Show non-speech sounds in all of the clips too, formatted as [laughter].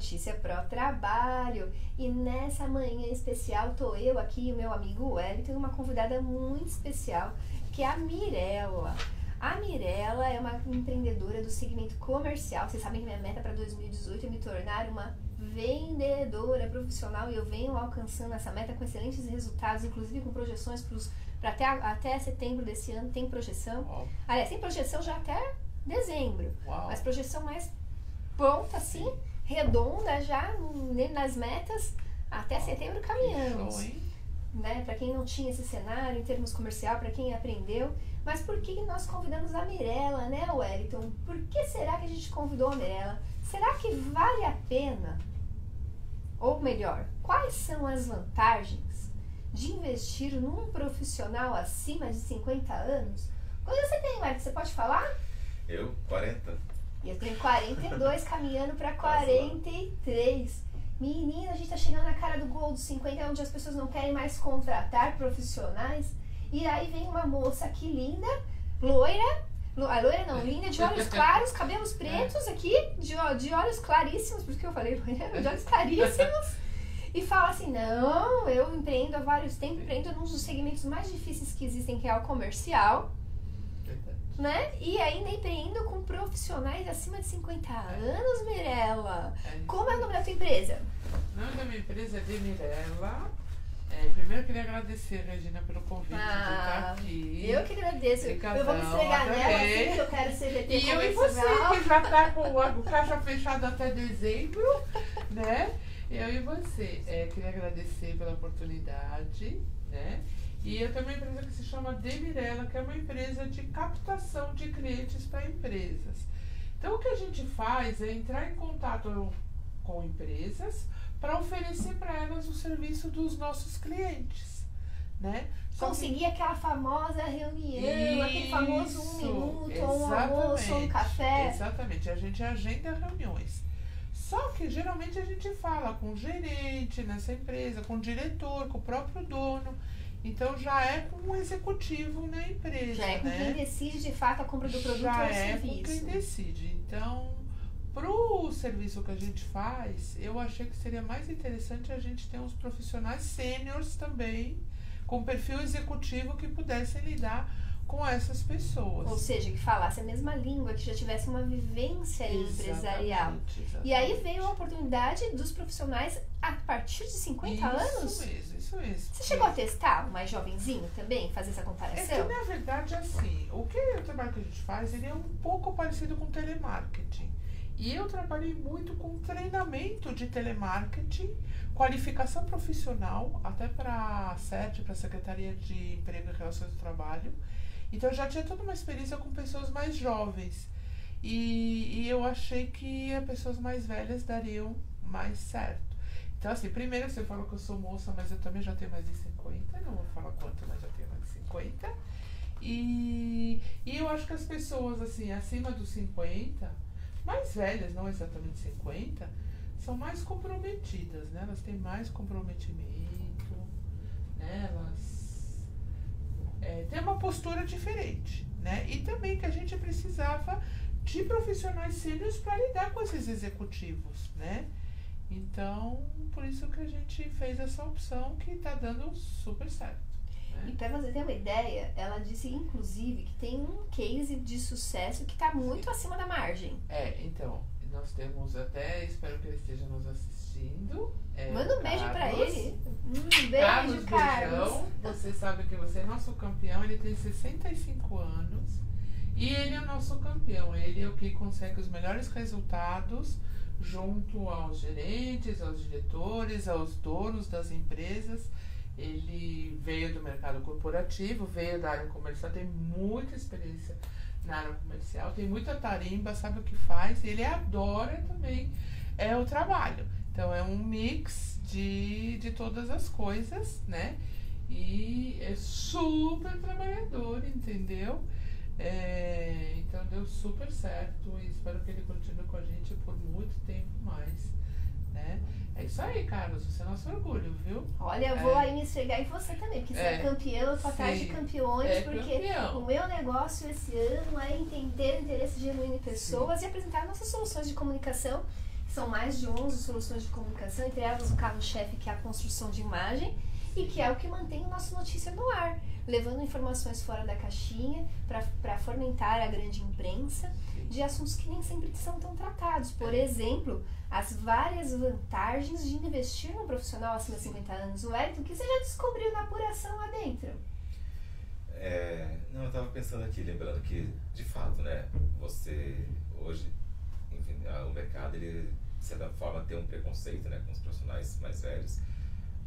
notícia pro trabalho. E nessa manhã especial tô eu aqui e o meu amigo Wellington, uma convidada muito especial, que é a Mirella. A Mirella é uma empreendedora do segmento comercial. Vocês sabem que minha meta para 2018 é me tornar uma vendedora profissional e eu venho alcançando essa meta com excelentes resultados, inclusive com projeções para até, até setembro desse ano tem projeção. Uau. Aliás, tem projeção já até dezembro, Uau. mas projeção mais pronta assim, redonda já dentro das metas até setembro caminhamos Show, né? Para quem não tinha esse cenário em termos comercial, para quem aprendeu. Mas por que nós convidamos a Mirella, né, Wellington? Por que será que a gente convidou a Mirella? Será que vale a pena? Ou melhor, quais são as vantagens de investir num profissional acima de 50 anos? Quando você tem, Wellington, você pode falar? Eu, 40. E eu tenho 42, caminhando para 43. Menina, a gente tá chegando na cara do gol dos 50, onde as pessoas não querem mais contratar profissionais. E aí vem uma moça aqui linda, loira, lo- a loira não, linda, de olhos [laughs] claros, cabelos pretos aqui, de, de olhos claríssimos, por isso que eu falei loira, de olhos claríssimos. [laughs] E fala assim, não, eu empreendo há vários tempos, empreendo num dos segmentos mais difíceis que existem, que é o comercial. Né? E ainda empreendo com profissionais acima de 50 anos, Mirella. É. Como é o nome da tua empresa? O nome da minha empresa é Demirella. É, primeiro eu queria agradecer, Regina, pelo convite de estar aqui. Ah, eu que agradeço. Obrigadão, eu vou me esfregar nela assim que eu quero ser VT E eu e você, que já tá com o caixa fechado até dezembro, né? Eu e você. É, queria agradecer pela oportunidade, né? E eu tenho uma empresa que se chama Demirella, que é uma empresa de captação de clientes para empresas. Então, o que a gente faz é entrar em contato com empresas para oferecer para elas o serviço dos nossos clientes, né? Só que- Conseguir aquela famosa reunião, aquele famoso um Isso, minuto, ou um almoço, ou um café. Exatamente, a gente agenda reuniões. Só que geralmente a gente fala com o gerente nessa empresa, com o diretor, com o próprio dono. Então já é com o executivo na empresa. Já é com né? quem decide de fato a compra do produto já ou é com serviço. quem decide. Então, pro serviço que a gente faz, eu achei que seria mais interessante a gente ter uns profissionais sêniores também, com perfil executivo que pudessem lidar com essas pessoas. Ou seja, que falasse a mesma língua, que já tivesse uma vivência empresarial. Exatamente, E aí exatamente. veio a oportunidade dos profissionais a partir de 50 isso anos. mesmo, isso mesmo. Você chegou a testar o mais jovenzinho também, fazer essa É que, comparação? na verdade, assim, o que o trabalho que a gente faz, ele é um pouco parecido com telemarketing. E eu trabalhei muito com treinamento de telemarketing, qualificação profissional, até para a SET, para a Secretaria de Emprego e Relações do Trabalho. Então, eu já tinha toda uma experiência com pessoas mais jovens. E, e eu achei que as pessoas mais velhas dariam mais certo. Então, assim, primeiro você falou que eu sou moça, mas eu também já tenho mais de 50. Não vou falar quanto, mas já tenho mais de 50. E, e eu acho que as pessoas, assim, acima dos 50, mais velhas, não exatamente 50, são mais comprometidas, né? Elas têm mais comprometimento, né? Elas é, têm uma postura diferente, né? E também que a gente precisava de profissionais sêniores para lidar com esses executivos, né? Então, por isso que a gente fez essa opção que está dando super certo. E para você ter uma ideia, ela disse inclusive que tem um case de sucesso que está muito acima da margem. É, então, nós temos até, espero que ele esteja nos assistindo. É, Manda um beijo para Carlos. ele. Um beijo, [laughs] Carlos. Beijão. Você sabe que você é nosso campeão, ele tem 65 anos. E ele é o nosso campeão. Ele é o que consegue os melhores resultados junto aos gerentes, aos diretores, aos donos das empresas. Ele veio do mercado corporativo, veio da área comercial, tem muita experiência na área comercial, tem muita tarimba, sabe o que faz, e ele adora também é o trabalho. Então é um mix de, de todas as coisas, né? E é super trabalhador, entendeu? É, então deu super certo e espero que ele continue com a gente por muito tempo mais, né? É isso aí, Carlos, você é nosso orgulho, viu? Olha, eu vou É. aí me esfregar em você também, porque você É. é campeão, eu tô atrás de Sim. campeões, É porque campeão. o meu negócio esse ano é entender o interesse genuíno em pessoas e apresentar nossas soluções de comunicação São mais de 11 soluções de comunicação, entre elas o carro-chefe, que é a construção de imagem, e que é o que mantém o nosso notícia no ar, levando informações fora da caixinha para fomentar a grande imprensa de assuntos que nem sempre são tão tratados. Por exemplo, as várias vantagens de investir num profissional acima de 50 anos. O Wellington, que você já descobriu na apuração lá dentro? É, não, eu estava pensando aqui, lembrando que, de fato, né, você hoje, o mercado, ele, de certa forma, tem um preconceito né, com os profissionais mais velhos.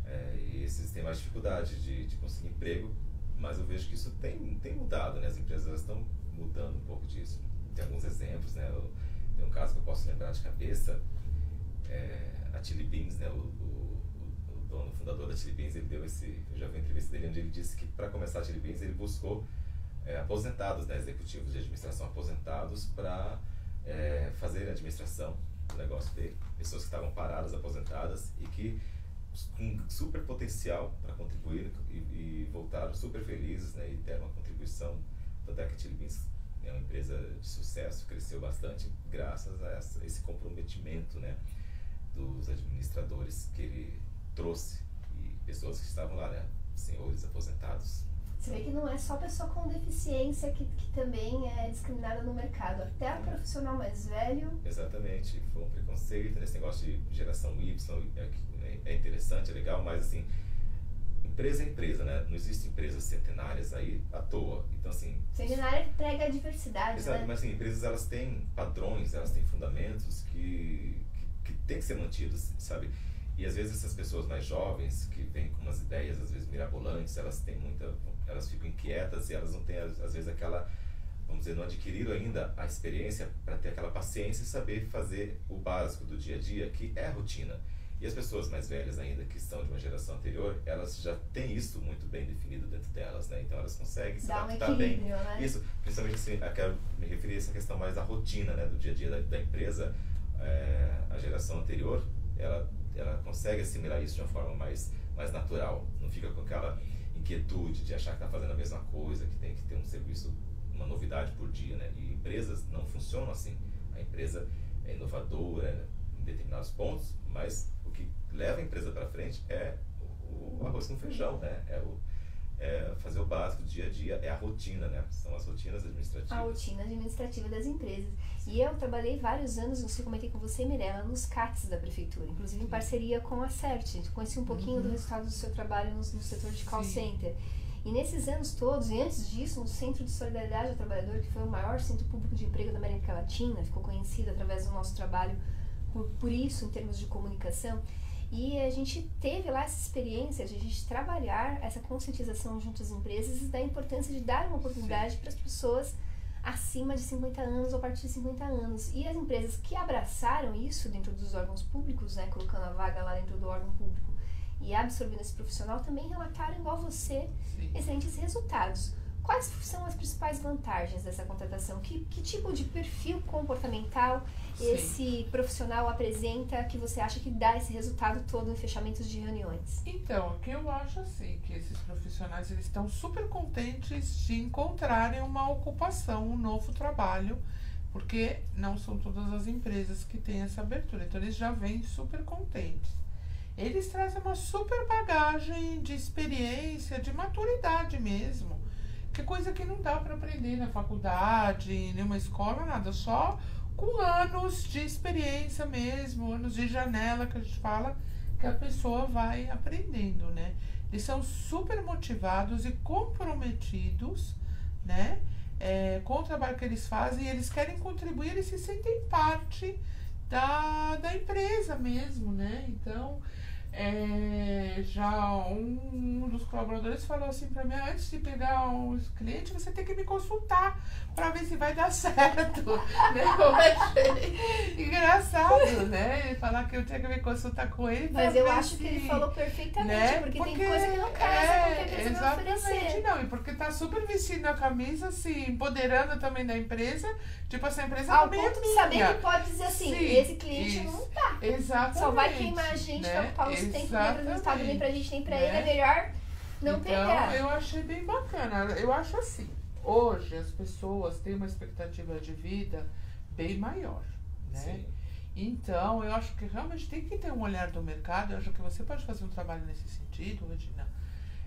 É, e esses têm mais dificuldade de, de conseguir emprego, mas eu vejo que isso tem, tem mudado, né? As empresas estão mudando um pouco disso. Tem alguns exemplos, né? Eu, tem um caso que eu posso lembrar de cabeça, é, a Chili Beans, né? O, o, o, dono, fundador da Chili Beans, ele deu esse, eu já vi uma entrevista dele onde ele disse que para começar a Chili Beans ele buscou é, aposentados, né? Executivos de administração aposentados para é, fazer administração do negócio dele. Pessoas que estavam paradas, aposentadas e que com super potencial para contribuir e, e, voltaram super felizes né, e deram uma contribuição. Tanto é que a Chili Beans é uma empresa de sucesso, cresceu bastante graças a essa, esse comprometimento né, dos administradores que ele trouxe e pessoas que estavam lá, né, senhores aposentados. Você vê que não é só pessoa com deficiência que, que também é discriminada no mercado, até o profissional mais velho. Exatamente, foi um preconceito nesse negócio de geração Y, é, é interessante, é legal, mas assim, empresa é empresa, né? Não existem empresas centenárias aí à toa. Então, assim. Centenária prega a diversidade. Exato, né? mas assim, empresas elas têm padrões, elas têm fundamentos que, que, que têm que ser mantidos, sabe? E às vezes essas pessoas mais jovens, que vêm com umas ideias, às vezes mirabolantes, elas têm muita. Elas ficam inquietas e elas não têm, às vezes, aquela. Vamos dizer, não adquiriram ainda a experiência para ter aquela paciência e saber fazer o básico do dia a dia, que é a rotina. E as pessoas mais velhas ainda, que são de uma geração anterior, elas já têm isso muito bem definido dentro delas, né? Então elas conseguem se Dá adaptar um bem. Né? Isso, principalmente assim, eu quero me referir a essa questão mais da rotina, né? Do dia a dia da, da empresa. É, a geração anterior, ela, ela consegue assimilar isso de uma forma mais, mais natural. Não fica com aquela inquietude de achar que está fazendo a mesma coisa, que tem que ter um serviço, uma novidade por dia, né? E empresas não funcionam assim. A empresa é inovadora em determinados pontos, mas que leva a empresa para frente é o, o, arroz com feijão, né? É, o, é fazer o básico do dia a dia, é a rotina, né? São as rotinas administrativas. A rotina administrativa das empresas. E eu trabalhei vários anos, não sei se comentei com você, Mirella, nos CATs da prefeitura, inclusive em parceria com a CERT. Conheci um pouquinho uhum. do resultado do seu trabalho no, no setor de call Sim. center. E nesses anos todos, e antes disso, no Centro de Solidariedade ao Trabalhador, que foi o maior centro público de emprego da América Latina, ficou conhecido através do nosso trabalho por, por isso em termos de comunicação. E a gente teve lá essa experiência de a gente trabalhar essa conscientização junto às empresas da importância de dar uma oportunidade para as pessoas acima de 50 anos ou a partir de 50 anos. E as empresas que abraçaram isso dentro dos órgãos públicos, né, colocando a vaga lá dentro do órgão público e absorvendo esse profissional, também relataram, igual você, Sim. excelentes resultados. Quais são as principais vantagens dessa contratação? Que, que tipo de perfil comportamental Sim. esse profissional apresenta que você acha que dá esse resultado todo em fechamentos de reuniões? Então, o que eu acho assim, que esses profissionais eles estão super contentes de encontrarem uma ocupação, um novo trabalho, porque não são todas as empresas que têm essa abertura. Então, eles já vêm super contentes. Eles trazem uma super bagagem de experiência, de maturidade mesmo que coisa que não dá para aprender na faculdade, nenhuma escola, nada, só com anos de experiência mesmo, anos de janela que a gente fala, que a pessoa vai aprendendo, né? Eles são super motivados e comprometidos, né? É, com o trabalho que eles fazem, eles querem contribuir, eles se sentem parte da, da empresa mesmo, né? Então, é, já um, dos colaboradores falou assim para mim, antes de pegar os clientes, você tem que me consultar para ver se vai dar [laughs] certo. né? Eu achei engraçado, né? Falar que eu tinha que me consultar com ele. Mas eu acho se, que ele falou perfeitamente, né? porque, porque, tem coisa que não casa é, com o que exatamente. Não, e porque tá super vestindo a camisa, assim, empoderando também da empresa. Tipo, essa empresa Ao também é ponto de saber que pode dizer assim, Sim, esse cliente isso, não tá. Exatamente. Só vai queimar a gente, né? ocupar os tem que nem resultado nem pra gente nem pra né? ele, é melhor não então, pegar. Eu achei bem bacana. Eu acho assim, hoje as pessoas têm uma expectativa de vida bem maior, né? Sim. Então, eu acho que realmente tem que ter um olhar do mercado. Eu acho que você pode fazer um trabalho nesse sentido, Regina.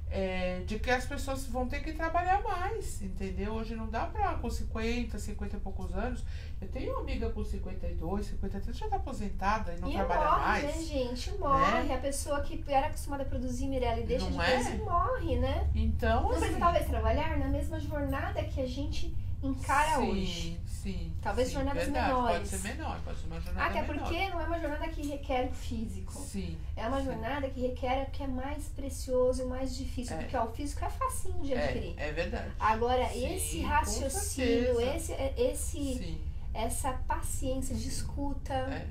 É, de que as pessoas vão ter que trabalhar mais, entendeu? Hoje não dá pra, com 50, 50 e poucos anos. Eu tenho uma amiga com 52, 53, já tá aposentada e não e trabalha morre, mais. né, gente? Morre. A pessoa que era acostumada a produzir Mirella e deixa Não de é? produzir morre, né? Então, Não assim, precisa talvez trabalhar na mesma jornada que a gente encara sim, hoje. Sim, Talvez sim, jornadas verdade, Pode menores. ser menor, pode ser uma jornada Até menor. porque não é uma jornada que requer o físico. Sim, É uma sim. jornada que requer o que é mais precioso e mais difícil, É. porque ó, o físico é facinho de adquirir. É, é verdade. Agora, Sim, esse raciocínio, esse, é, esse, essa paciência de escuta. é.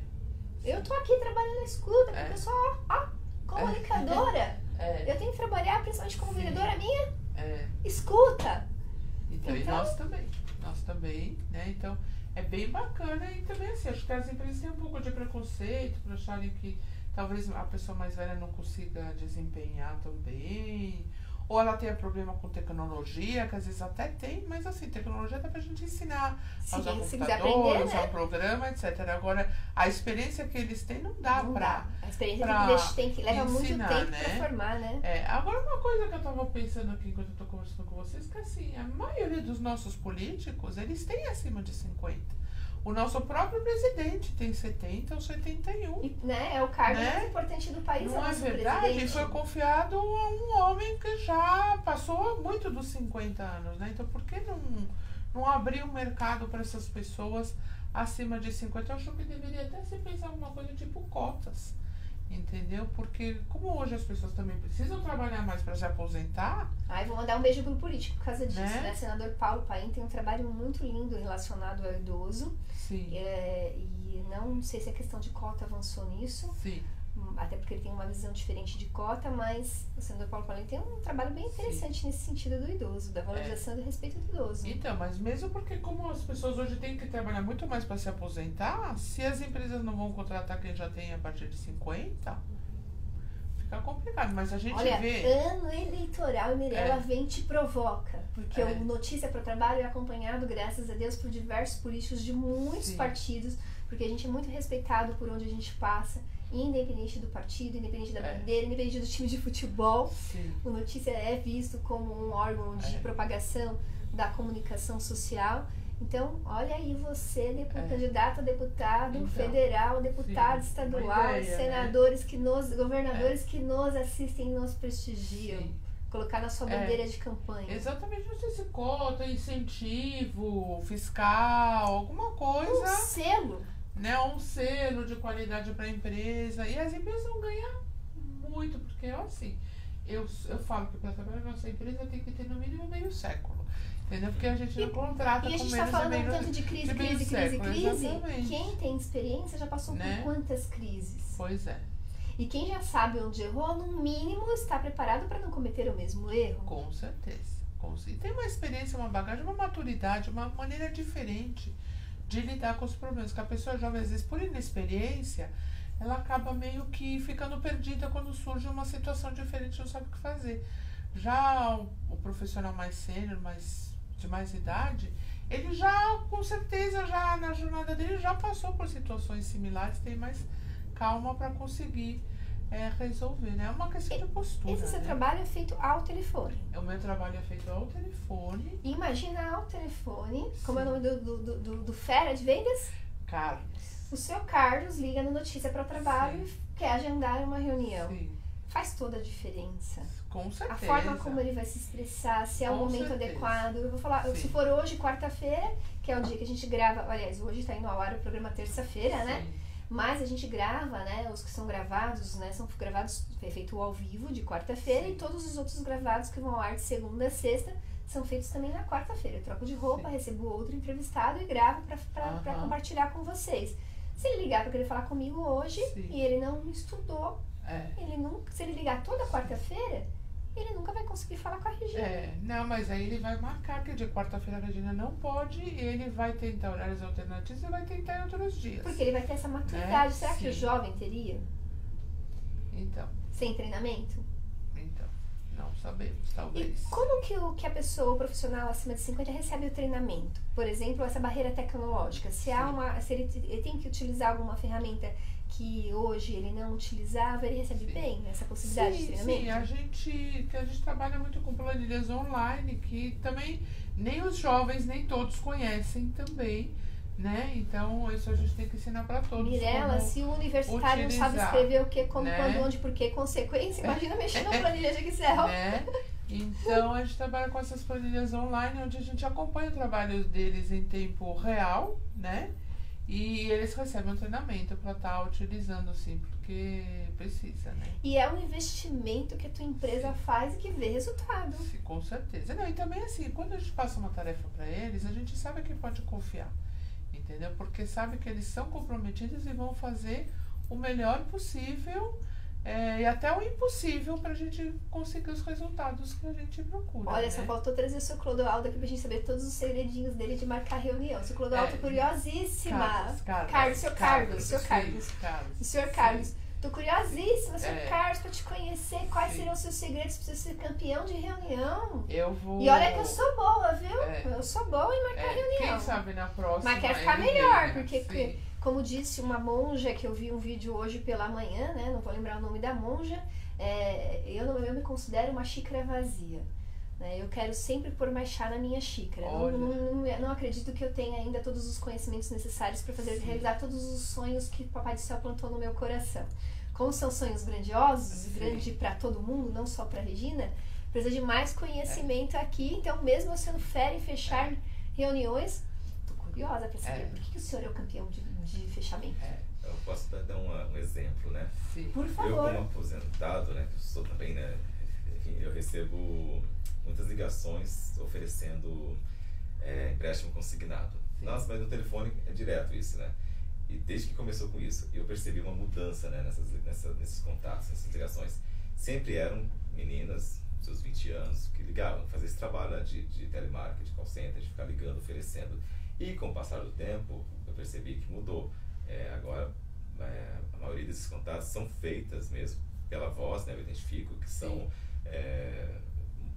Eu tô aqui trabalhando na escuta, porque É. eu sou ó, comunicadora. [laughs] É, Eu tenho que trabalhar, principalmente como vendedora minha, é. escuta. Então, e Então- nós também. Nós também, né? Então, é bem bacana e também assim, acho que as empresas têm um pouco de preconceito por acharem que talvez a pessoa mais velha não consiga desempenhar tão bem. Ou ela tenha problema com tecnologia, que às vezes até tem, mas assim, tecnologia dá pra gente ensinar Se, a usar computador, aprender, usar né? o programa, etc. Agora, a experiência que eles têm não dá Não pra. dá. A experiência pra tem que, deixar- tem que leva muito ensinar, tempo né? pra formar, né? É, agora uma coisa que eu tava pensando aqui enquanto eu tô conversando com vocês, que assim, a maioria dos nossos políticos, eles têm acima de 50. O nosso próprio presidente tem 70 ou 71. E, né, é o cargo Né? mais importante do país, é Não o é nosso verdade? Presidente. foi confiado a um homem que já passou muito dos 50 anos, né? Então por que não, não abrir um mercado para essas pessoas acima de 50? Eu acho que deveria até se pensar alguma coisa tipo cotas. Entendeu? Porque como hoje as pessoas também precisam trabalhar mais para se aposentar, Ai, vou mandar um beijo pro político por causa disso, Né? né? Senador Paulo Paim tem um trabalho muito lindo relacionado ao idoso. sim, é, e não sei se a questão de cota avançou nisso, sim. Até porque ele tem uma visão diferente de cota, mas o senador Paulo Paim tem um trabalho bem interessante nesse sentido do idoso, da valorização e do respeito do idoso. Então, mas mesmo porque como as pessoas hoje têm que trabalhar muito mais para se aposentar, se as empresas não vão contratar quem já tem a partir de 50, fica complicado. Mas a gente Olha, vê. ano eleitoral Mirella É. vem te provoca. Porque É. o Notícia para o Trabalho é acompanhado, graças a Deus, por diversos políticos de muitos Sim. partidos, porque a gente é muito respeitado por onde a gente passa, independente do partido, independente da É. bandeira, independente do time de futebol. Sim, O Notícia é visto como um órgão de É. propagação da comunicação social. Então, olha aí você, depu- É. candidato a deputado Então, federal, deputado sim, estadual, ideia, né? senadores que nos, governadores que nos assistem e nos prestigiam. sim. Colocar na sua É. bandeira de campanha. Exatamente, não sei se cota, incentivo fiscal, alguma Um coisa, selo. Né? Um selo de qualidade para a empresa. E as empresas vão ganhar muito, porque assim, eu, eu falo que para trabalhar na nossa empresa tem que ter no mínimo meio século. Entendeu? Porque a gente E- não contrata E a com gente menos está falando e um menos. tanto de crise, de meio crise, crise, século, crise. exatamente. Quem tem experiência já passou Né? por quantas crises? Pois é, E quem já sabe onde errou, no mínimo está preparado para não cometer o mesmo erro. com certeza. Com E tem uma experiência, uma bagagem, uma maturidade, uma maneira diferente de lidar com os problemas. Que a pessoa jovem, às vezes, por inexperiência, ela acaba meio que ficando perdida quando surge uma situação diferente, não sabe o que fazer. Já o, profissional mais sênior, mais, de mais idade, ele já, com certeza, já na jornada dele, já passou por situações similares, tem mais calma para conseguir é, resolver, né? É uma questão de postura, Esse seu né? trabalho é feito ao telefone. O meu trabalho é feito ao telefone. E Imagina ao telefone, como é o Sim. nome do, do, do, do- fera de vendas? Carlos. O seu Carlos liga no Notícia para o Trabalho e quer agendar uma reunião. Sim, Faz toda a diferença. com certeza. A forma como ele vai se expressar, se é o Com momento certeza. adequado. Eu vou falar, Sim. se for hoje, quarta-feira, que é o dia que a gente grava, aliás, hoje está indo ao ar o programa terça-feira, né? Mas a gente grava, né? Os que são gravados, né? São gravados, é feito ao vivo de quarta-feira e todos os outros gravados que vão ao ar de segunda a sexta são feitos também na quarta-feira. Eu troco de roupa, Sim. recebo outro entrevistado e gravo para Aham. compartilhar com vocês. Se ele ligar para querer falar comigo hoje Sim. e ele não estudou, É. ele nunca, se ele ligar toda quarta-feira, ele nunca vai conseguir falar com a Regina. É, não, mas aí ele vai marcar que de quarta-feira a Regina não pode, e ele vai tentar horários alternativos e vai tentar em outros dias. Porque ele vai ter essa maturidade. É, Será que o sim. jovem teria? Então, Sem treinamento? então. Não sabemos, E talvez. como que, o, que a pessoa, o profissional acima de 50 recebe o treinamento? Por exemplo, essa barreira tecnológica. Se, há Sim. uma, se ele, ele tem que utilizar alguma ferramenta que hoje ele não utilizava, ele recebe Sim. bem essa possibilidade de Sim, treinamento? sim, a gente, que a gente trabalha muito com planilhas online, que também nem os jovens, nem todos conhecem também, né? Então, isso a gente tem que ensinar para todos. Mirella, se o universitário não sabe utilizar, escrever o que, como, né? quando, onde, por quê, consequência, [laughs] imagina mexer na planilha de Excel. né? Então a gente trabalha com essas planilhas online onde a gente acompanha o trabalho deles em tempo real, né? E eles recebem um treinamento para estar utilizando sim, porque precisa, né? E é um investimento que a tua empresa faz e que vê resultado. Sim, com certeza. Não, e também assim, quando a gente passa uma tarefa para eles, a gente sabe que pode confiar. Entendeu? Porque sabe que eles são comprometidos e vão fazer o melhor possível é, e até o impossível para a gente conseguir os resultados que a gente procura. Olha, né? só faltou trazer o seu Clodoaldo aqui pra gente saber todos os segredinhos dele de marcar reunião. Seu Clodoaldo, É. curiosíssima. Carlos, Carlos. Carlos, seu Carlos, seu sim, Carlos. Carlos. O senhor Sim. Carlos, tô curiosíssima, senhor É. Carlos, pra te conhecer quais Sim. seriam os seus segredos pra você ser campeão de reunião. Eu vou. E olha que eu sou boa, viu? É. Eu sou boa em marcar É, reunião. quem sabe na próxima. Mas quer ficar ele melhor, né? porque Sim. Como disse uma monja que eu vi um vídeo hoje pela manhã, né? Não vou lembrar o nome da monja. é, eu, não- eu me considero uma xícara vazia. Né? Eu quero sempre pôr mais chá na minha xícara. Não, não, não, acredito que eu tenha ainda todos os conhecimentos necessários para fazer Sim. realizar todos os sonhos que o Papai do Céu plantou no meu coração. Como são sonhos grandiosos, Sim. grande para todo mundo, não só para Regina, precisa de mais conhecimento aqui. Então, mesmo eu sendo fera em fechar reuniões, tô curiosa para saber É. por que, que o senhor é o campeão de, de fechamento. É, Eu posso dar uma- um exemplo, né? sim. Por Eu, favor. como aposentado, né, que eu sou também, né, enfim, eu recebo muitas ligações oferecendo é, empréstimo consignado. Sim. Nossa, mas no telefone é direto isso, né? E desde que começou com isso, eu percebi uma mudança né, nessas, nessa, nesses contatos, nessas ligações. Sempre eram meninas, seus 20 anos, que ligavam, fazer esse trabalho né, de, de telemarketing, call center, de ficar ligando, oferecendo. E com o passar do tempo, eu percebi que mudou. É, agora, é, a maioria desses contatos são feitas mesmo pela voz, né? Eu identifico que são é,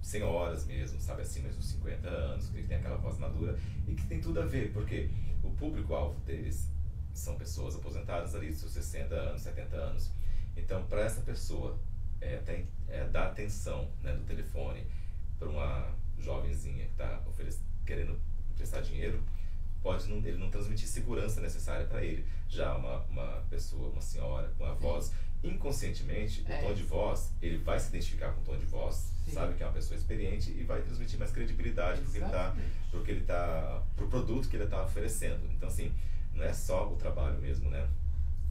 senhoras mesmo, sabe, acima dos 50 anos, que tem aquela voz madura e que tem tudo a ver, porque o público-alvo deles são pessoas aposentadas ali dos seus 60 anos, 70 anos. Então, para essa pessoa é, tem, é, dar atenção né, no telefone para uma jovenzinha que está querendo emprestar dinheiro, pode não, ele não transmitir segurança necessária para ele. Já uma, uma pessoa, uma senhora com a voz, inconscientemente, É. o tom de voz, ele vai se identificar com o tom de voz, Sim. sabe que é uma pessoa experiente e vai transmitir mais credibilidade porque ele Exatamente. porque ele tá pro produto que ele está oferecendo. Então assim, não é só o trabalho mesmo, né,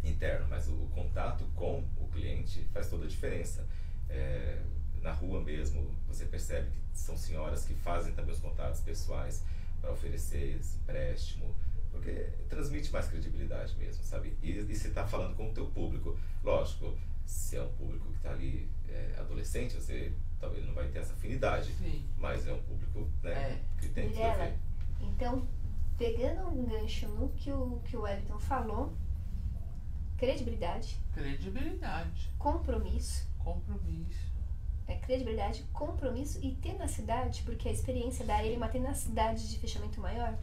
interno, mas o, o contato com o cliente faz toda a diferença. É, na rua mesmo, você percebe que são senhoras que fazem também os contatos pessoais para oferecer esse empréstimo, porque transmite mais credibilidade mesmo, sabe? E, e você está falando com o teu público, lógico, se é um público que está ali é, adolescente, você talvez não vai ter essa afinidade, Sim. mas é um público né, É. que tem ver. então, pegando um gancho no que o, que o Wellington falou, credibilidade, Credibilidade, compromisso, compromisso. É credibilidade, compromisso e tenacidade, porque a experiência dá a ele uma tenacidade de fechamento maior.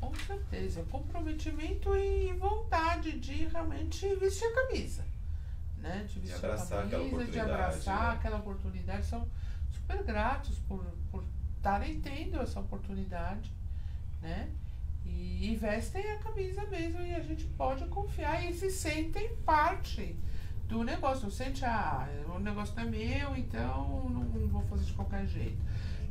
Com certeza. Comprometimento e vontade de realmente vestir a camisa. Né? De vestir abraçar a aquela camisa, de abraçar né? aquela oportunidade. São super gratos por por estarem tendo essa oportunidade. Né? E, e vestem a camisa mesmo e a gente pode confiar e se sentem parte do negócio. Não sente, ah, o negócio não é meu, então não, não vou fazer de qualquer jeito.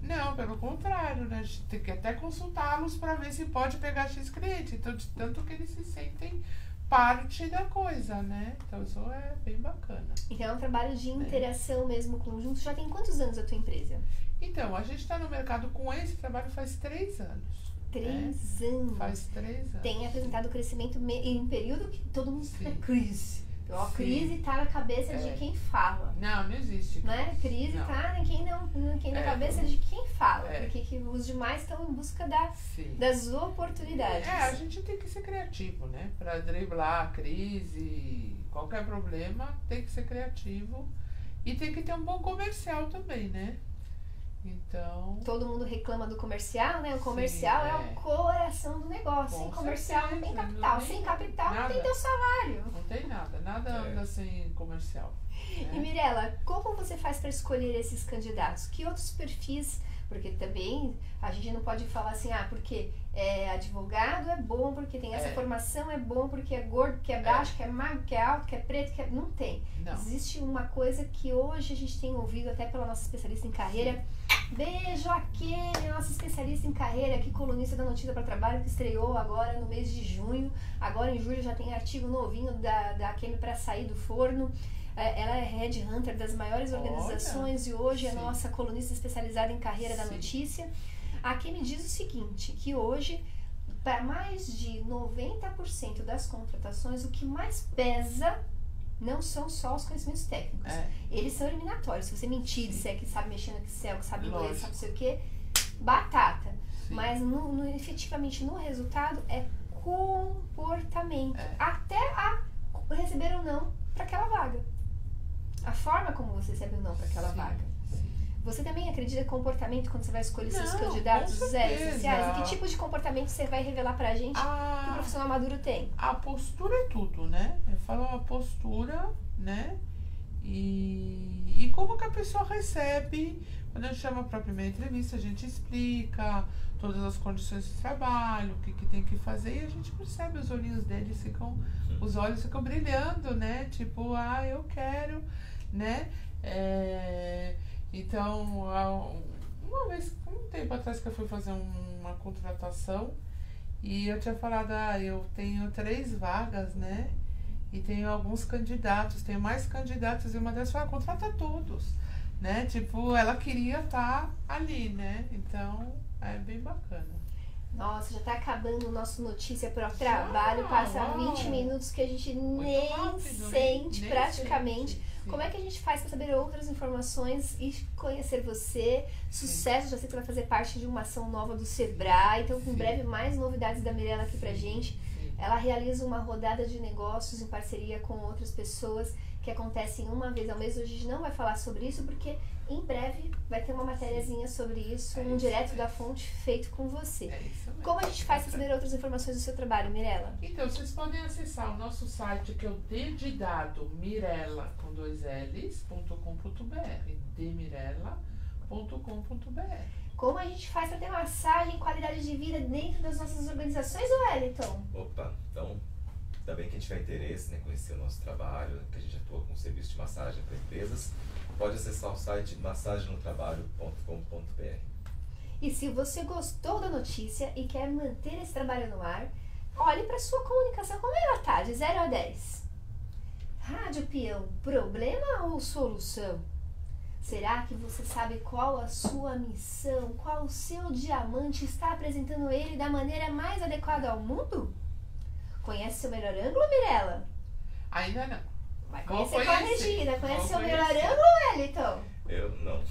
Não, pelo contrário, né? A gente tem que até consultá-los para ver se pode pegar X cliente. Então, de tanto que eles se sentem parte da coisa, né? Então, isso é bem bacana. Então é um trabalho de interação mesmo conjunto. Já tem quantos anos a tua empresa? Então, a gente está no mercado com esse trabalho faz três anos. Três anos. É, Faz três anos. Tem apresentado crescimento me- em um período que todo mundo é [laughs] crise. Então, a Sim. crise tá na cabeça É. de quem fala. Não, não existe. Né? Crise Não. tá em quem não, em quem na É. cabeça de quem fala. É. Porque que os demais estão em busca da, Sim. das oportunidades. É, a gente tem que ser criativo, né? Para driblar a crise, qualquer problema, tem que ser criativo E tem que ter um bom comercial também, né? Então. Todo mundo reclama do comercial, né? O comercial Sim, é. é. o coração do negócio. Com Sem comercial não tem certeza, capital. não Sem capital não tem nada. teu salário. Não tem nada, nada É. anda sem comercial. E né? Mirella, como você faz para escolher esses candidatos? Que outros perfis? Porque também a gente não pode falar assim, ah, porque é advogado é bom, porque tem essa É. formação é bom, porque é gordo, que é baixo, que é magro, que é alto, que é preto, que é... Não tem. Não. Existe uma coisa que hoje a gente tem ouvido até pela nossa especialista em carreira. Beijo a Kênia, nossa especialista em carreira, aqui colunista da Notícia para Trabalho, que estreou agora no mês de junho. Agora em julho já tem artigo novinho da, da Kênia para sair do forno. É, Ela é Red Hunter das maiores Olha, organizações e hoje é sim. nossa colunista especializada em carreira da Sim. notícia. A Kênia diz o seguinte, que hoje, para mais de 90% das contratações, o que mais pesa não são só os conhecimentos técnicos. É, Eles são eliminatórios. Se você mentir, disser que sabe mexer no Excel, que sabe inglês, Lógico. sabe não sei o quê, batata. sim. Mas no, no- efetivamente no resultado é comportamento. É. Até a receber ou não para aquela vaga. A forma como você recebe ou não para aquela Sim, vaga. Você também acredita em comportamento quando você vai escolher seus Não, candidatos com os zero certeza. essenciais? E que tipo de comportamento você vai revelar pra gente que o A, profissional maduro tem? a postura é tudo, né? Eu falo a postura, né? E, e como que a pessoa recebe. Quando a gente chama para a primeira entrevista, a gente explica todas as condições de trabalho, o que, que tem que fazer, e a gente percebe os olhinhos deles ficam. Os olhos ficam brilhando, né? Tipo, ah, eu quero, né? É, então, há uma vez, um tempo atrás que eu fui fazer um- uma contratação e eu tinha falado, ah, eu tenho três vagas, né? E tenho alguns candidatos, tenho mais candidatos, e uma delas falou, ah, contrata todos, né? Tipo, ela queria estar ali, né? Então, é bem bacana. Nossa, já tá acabando o nosso Notícia para o Trabalho. Passa uau. 20 minutos que a gente Muito nem rápido, sente nem praticamente. sente, sim. Como é que a gente faz para saber outras informações e conhecer você? Sucesso, já sei que vai fazer parte de uma ação nova do Sebrae. Então, em Sim. breve, mais novidades da Mirella aqui pra gente. Sim. Ela realiza uma rodada de negócios em parceria com outras pessoas que acontecem uma vez ao mês. Hoje a gente não vai falar sobre isso porque em breve vai ter uma matériazinha sobre isso, É um isso direto mesmo. da fonte feito com você. É isso mesmo. Como a gente faz para saber outras informações do seu trabalho, Mirella? Então, vocês podem acessar o nosso site que é o D de dado Mirella com dois L's, ponto com ponto br, demirella.com.br. Como a gente faz para ter massagem e qualidade de vida dentro das nossas organizações, Wellington? Opa, então, também quem tiver interesse em conhecer o nosso trabalho, que a gente atua com serviço de massagem para empresas, pode acessar o site massagenotrabalho.com.br. E se você gostou da notícia e quer manter esse trabalho no ar, olhe para sua comunicação como ela tá, de 0 a 10. Rádio Peão, problema ou solução? Será que você sabe qual a sua missão, qual o seu diamante está apresentando ele da maneira mais adequada ao mundo? Conhece seu melhor ângulo, Mirella? Ainda não. Vai conhecer conhecer. corrigida. Conhece Vou seu melhor ângulo, Wellington? Eu não.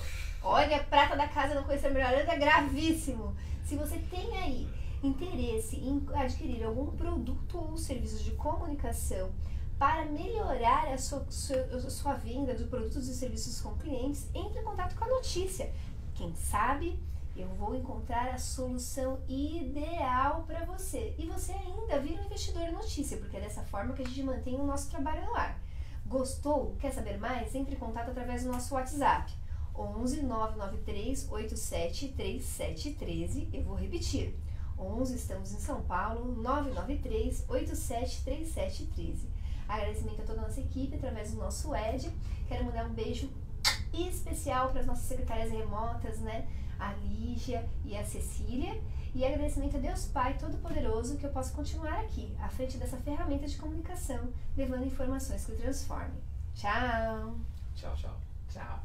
Olha, prata da casa não conhecer melhor ângulo é gravíssimo. Se você tem aí interesse em adquirir algum produto ou serviços de comunicação para melhorar a sua, sua, a sua venda de produtos e serviços com clientes, entre em contato com a notícia. Quem sabe eu vou encontrar a solução ideal para você. E você ainda vira um investidor notícia, porque é dessa forma que a gente mantém o nosso trabalho no ar. Gostou? Quer saber mais? Entre em contato através do nosso WhatsApp. 11 993 87 3713. Eu vou repetir. 11, estamos em São Paulo, 993 87 3713. Agradecimento a toda a nossa equipe através do nosso Ed. Quero mandar um beijo especial para as nossas secretárias remotas, né? A Lígia e a Cecília. E agradecimento a Deus Pai Todo-Poderoso que eu possa continuar aqui, à frente dessa ferramenta de comunicação, levando informações que transformem. Tchau! Tchau, tchau. Tchau.